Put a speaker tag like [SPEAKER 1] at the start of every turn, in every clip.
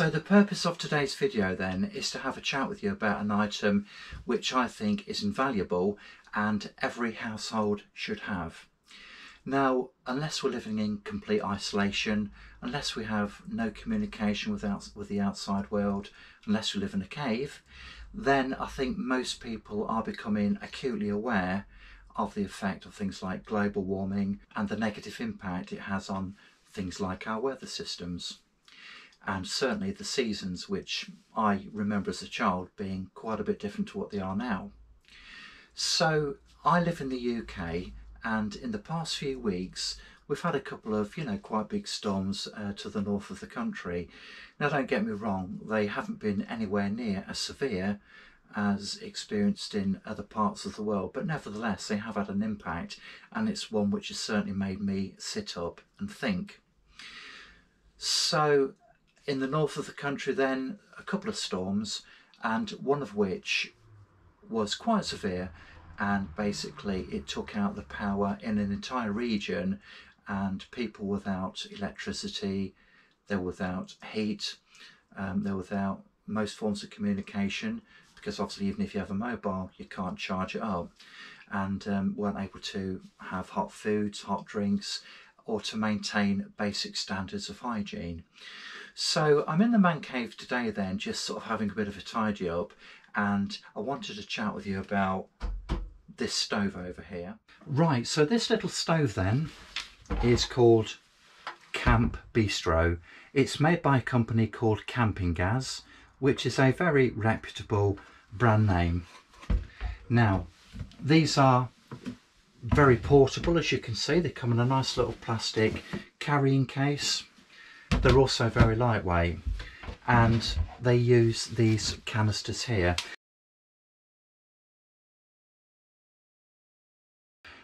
[SPEAKER 1] So the purpose of today's video then is to have a chat with you about an item which I think is invaluable and every household should have. Now, unless we're living in complete isolation, unless we have no communication with, out, with the outside world, unless we live in a cave, then I think most people are becoming acutely aware of the effect of things like global warming and the negative impact it has on things like our weather systems. And certainly the seasons, which I remember as a child being quite a bit different to what they are now. So I live in the UK and in the past few weeks we've had a couple of you know quite big storms uh, to the north of the country now don't get me wrong they haven't been anywhere near as severe as experienced in other parts of the world but nevertheless they have had an impact and it's one which has certainly made me sit up and think so in the north of the country then a couple of storms and one of which was quite severe and basically it took out the power in an entire region and people without electricity, they're without heat, um, they're without most forms of communication because obviously even if you have a mobile you can't charge it up and um, weren't able to have hot foods, hot drinks or to maintain basic standards of hygiene. So I'm in the man cave today then just sort of having a bit of a tidy up and I wanted to chat with you about this stove over here. Right, so this little stove then is called Camp Bistro. It's made by a company called Campingaz, which is a very reputable brand name. Now, these are very portable, as you can see. They come in a nice little plastic carrying case. They're also very lightweight and they use these canisters here.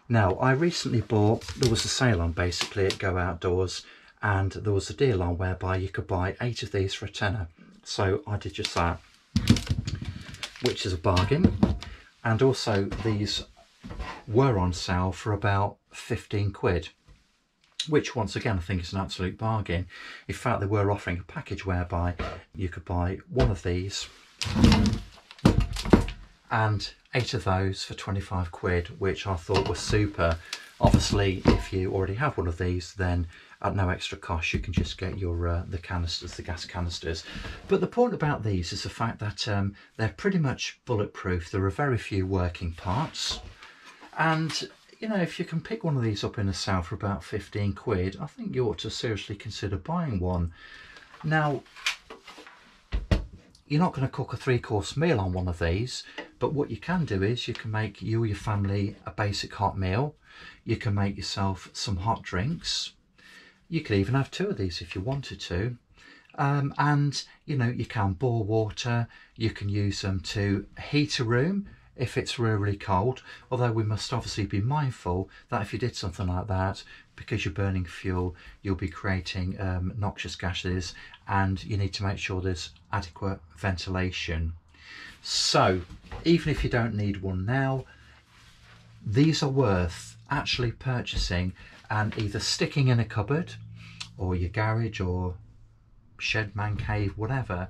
[SPEAKER 1] Now, I recently bought, there was a sale on basically at Go Outdoors and there was a deal on whereby you could buy eight of these for a tenner. So I did just that, which is a bargain. And also these were on sale for about 15 quid, which once again I think is an absolute bargain. In fact, they were offering a package whereby you could buy one of these and eight of those for 25 quid, which I thought was super. Obviously, if you already have one of these, then at no extra cost, you can just get your uh, the canisters, the gas canisters. But the point about these is the fact that um, they're pretty much bulletproof. There are very few working parts. And, you know, if you can pick one of these up in a sale for about 15 quid, I think you ought to seriously consider buying one. Now, you're not going to cook a three course meal on one of these but what you can do is you can make you or your family a basic hot meal. You can make yourself some hot drinks. You could even have two of these if you wanted to. Um, and you know you can boil water. You can use them to heat a room if it's really cold. Although we must obviously be mindful that if you did something like that because you're burning fuel you'll be creating um, noxious gases and you need to make sure there's adequate ventilation. So even if you don't need one now these are worth actually purchasing and either sticking in a cupboard or your garage or shed man cave whatever